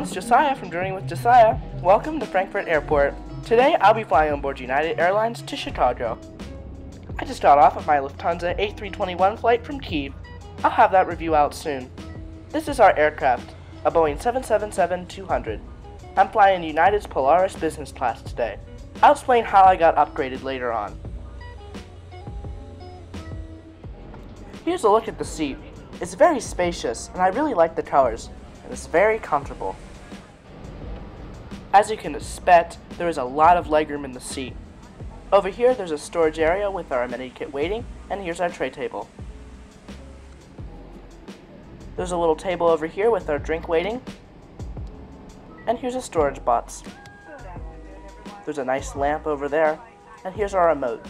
it's Josiah from Journey with Josiah. Welcome to Frankfurt Airport. Today I'll be flying on board United Airlines to Chicago. I just got off of my Lufthansa A321 flight from Kiev. I'll have that review out soon. This is our aircraft, a Boeing 777-200. I'm flying United's Polaris business class today. I'll explain how I got upgraded later on. Here's a look at the seat. It's very spacious, and I really like the colors, it's very comfortable. As you can expect, there is a lot of legroom in the seat. Over here, there's a storage area with our amenity kit waiting, and here's our tray table. There's a little table over here with our drink waiting, and here's a storage box. There's a nice lamp over there, and here's our remote.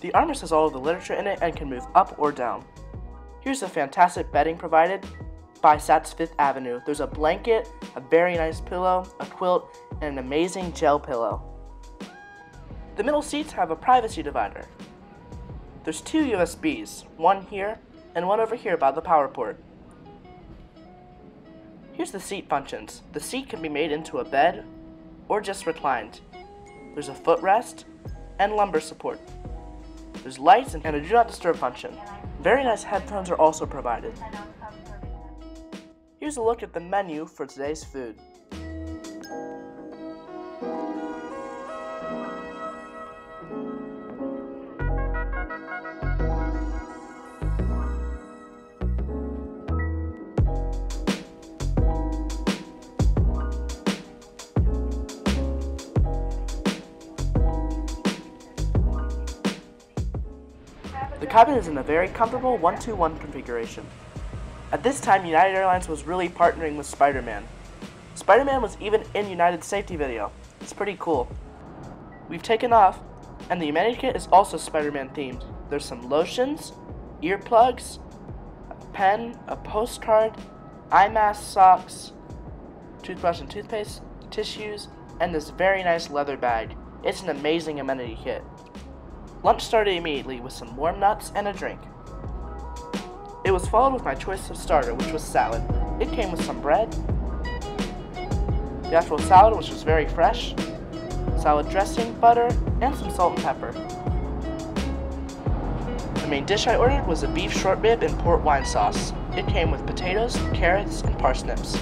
The armrest has all of the literature in it and can move up or down. Here's the fantastic bedding provided by Saks Fifth Avenue. There's a blanket, a very nice pillow, a quilt, and an amazing gel pillow. The middle seats have a privacy divider. There's two USBs, one here and one over here by the power port. Here's the seat functions. The seat can be made into a bed or just reclined. There's a footrest and lumbar support. There's lights and a do not disturb function. Very nice headphones are also provided. Here's a look at the menu for today's food. The cabin is in a very comfortable 1-2-1 configuration. At this time, United Airlines was really partnering with Spider-Man. Spider-Man was even in United's safety video. It's pretty cool. We've taken off, and the amenity kit is also Spider-Man themed. There's some lotions, earplugs, a pen, a postcard, eye mask, socks, toothbrush and toothpaste, tissues, and this very nice leather bag. It's an amazing amenity kit. Lunch started immediately with some warm nuts and a drink. It was followed with my choice of starter, which was salad. It came with some bread, the actual salad, which was very fresh, salad dressing, butter, and some salt and pepper. The main dish I ordered was a beef short rib and port wine sauce. It came with potatoes, carrots, and parsnips.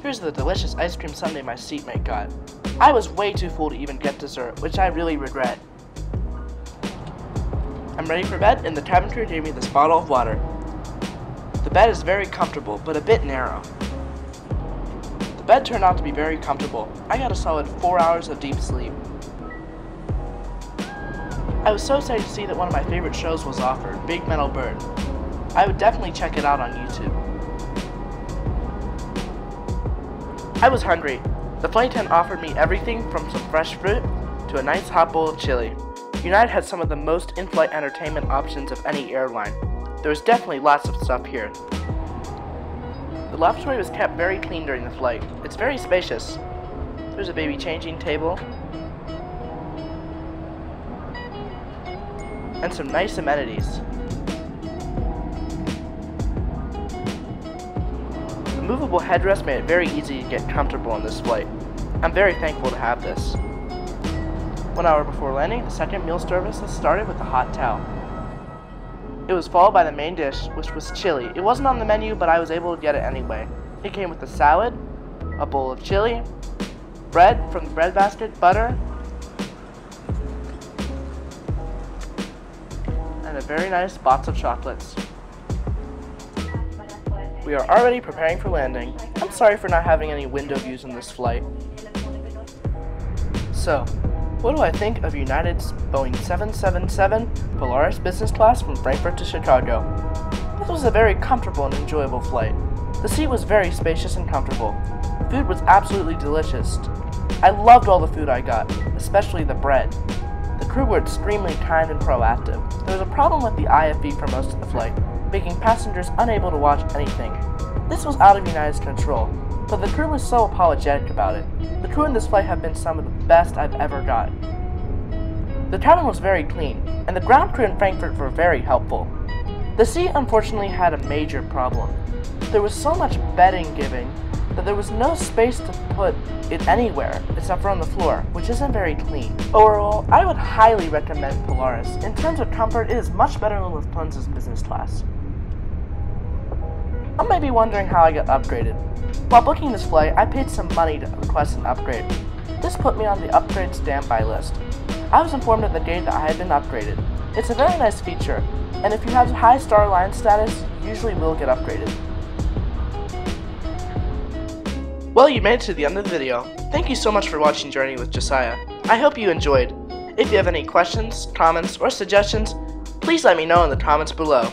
Here's the delicious ice cream sundae my seatmate got. I was way too full to even get dessert, which I really regret. I'm ready for bed, and the crew gave me this bottle of water. The bed is very comfortable, but a bit narrow. The bed turned out to be very comfortable. I got a solid 4 hours of deep sleep. I was so excited to see that one of my favorite shows was offered, Big Metal Bird. I would definitely check it out on YouTube. I was hungry. The flight attendant offered me everything from some fresh fruit to a nice hot bowl of chili. United had some of the most in-flight entertainment options of any airline. There was definitely lots of stuff here. The lavatory was kept very clean during the flight. It's very spacious. There's a baby changing table. And some nice amenities. The movable headrest made it very easy to get comfortable on this flight. I'm very thankful to have this. One hour before landing, the second meal service has started with a hot towel. It was followed by the main dish, which was chili. It wasn't on the menu, but I was able to get it anyway. It came with a salad, a bowl of chili, bread from the bread basket, butter, and a very nice box of chocolates. We are already preparing for landing. I'm sorry for not having any window views in this flight. So, what do I think of United's Boeing 777 Polaris business class from Frankfurt to Chicago? This was a very comfortable and enjoyable flight. The seat was very spacious and comfortable. Food was absolutely delicious. I loved all the food I got, especially the bread. The crew were extremely kind and proactive. There was a problem with the IFE for most of the flight, making passengers unable to watch anything. This was out of United's control, but the crew was so apologetic about it. The crew in this flight have been some of the best I've ever got. The cabin was very clean, and the ground crew in Frankfurt were very helpful. The seat unfortunately had a major problem. There was so much bedding giving that there was no space to put it anywhere except for on the floor, which isn't very clean. Overall, I would highly recommend Polaris. In terms of comfort, it is much better than Lufthansa's business class. I may be wondering how I got upgraded. While booking this flight, I paid some money to request an upgrade. This put me on the upgrade standby list. I was informed at the gate that I had been upgraded. It's a very nice feature, and if you have high Star Alliance status, you usually will get upgraded. Well, you made it to the end of the video. Thank you so much for watching Journey with Josiah. I hope you enjoyed. If you have any questions, comments, or suggestions, please let me know in the comments below.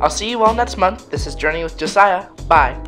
I'll see you all next month. This is Journey with Josiah. Bye.